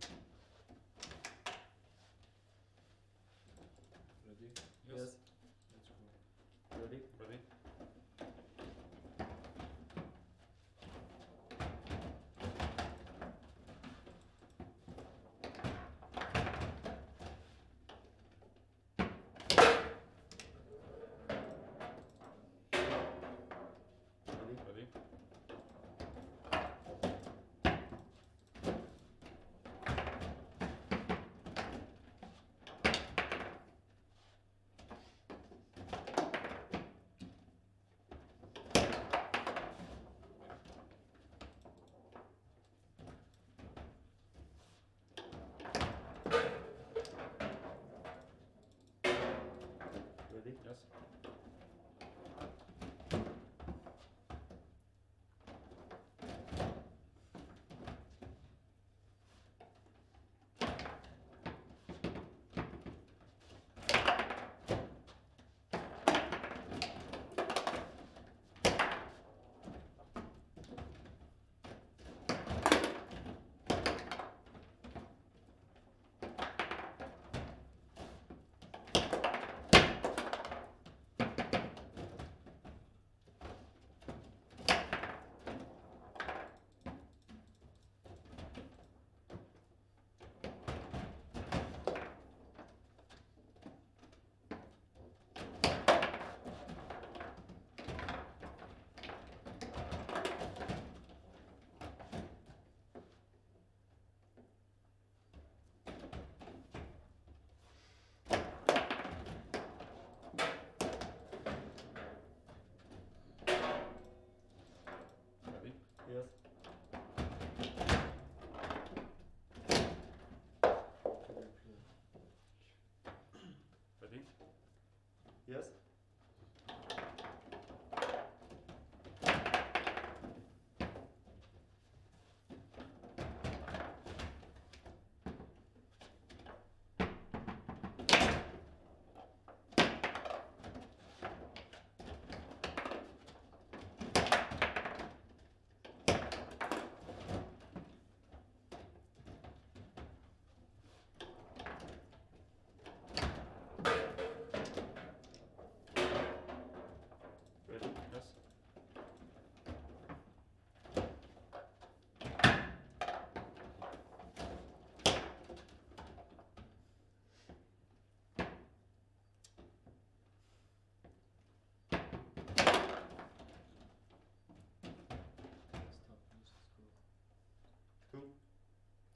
Thank you.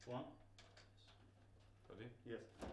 One. Ready? Yes.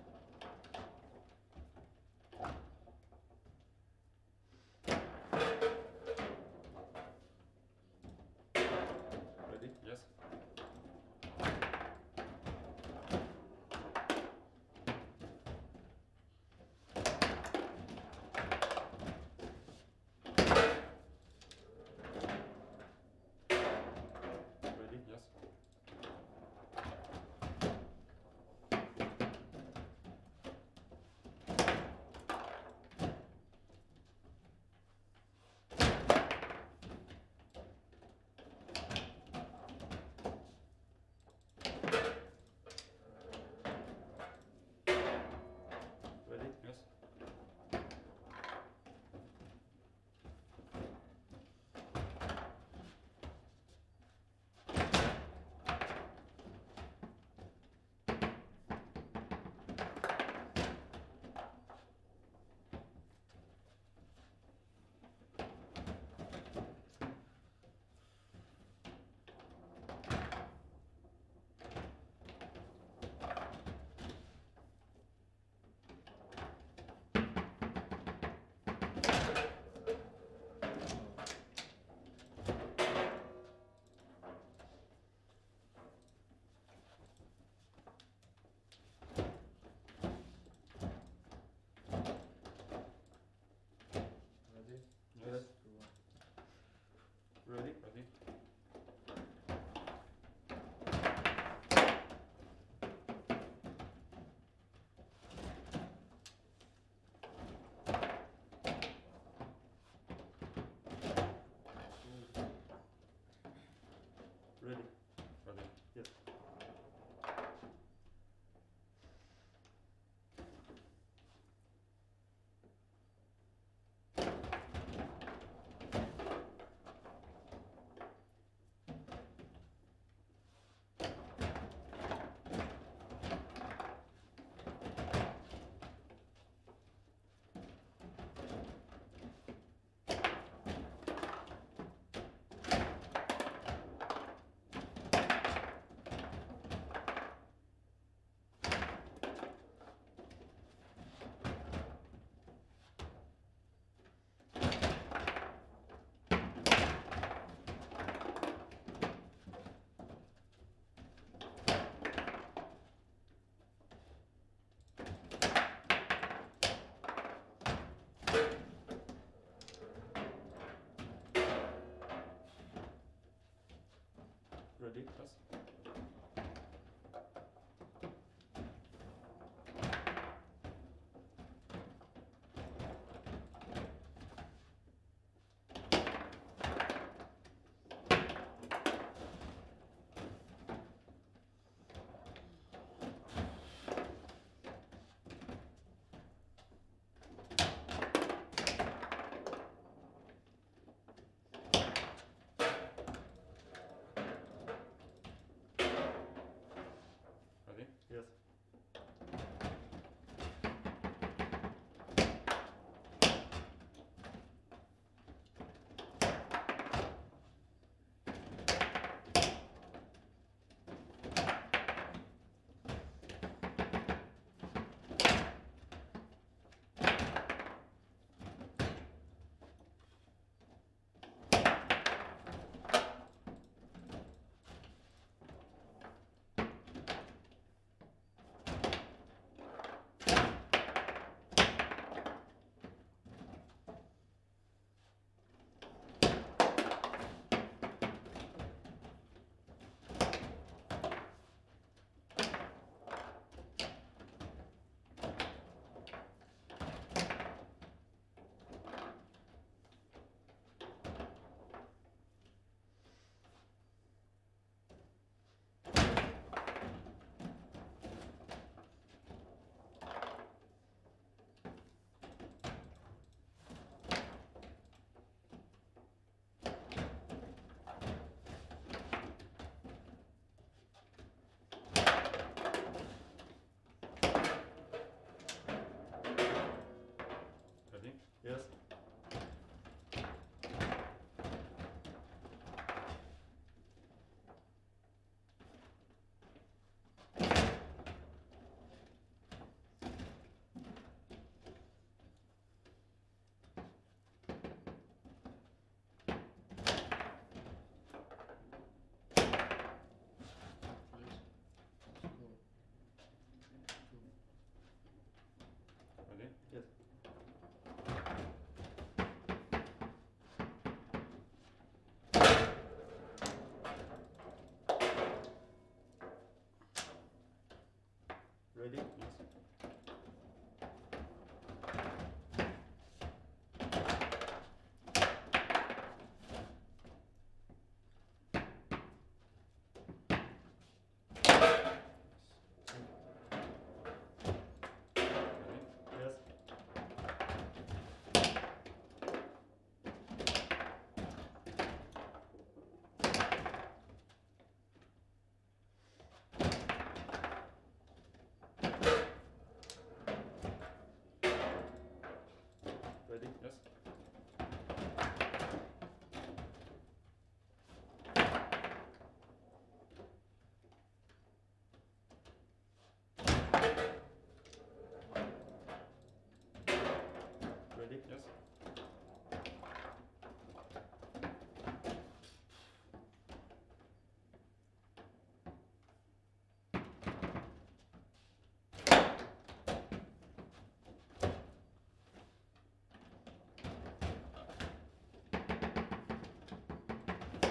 Ready? easy.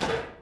you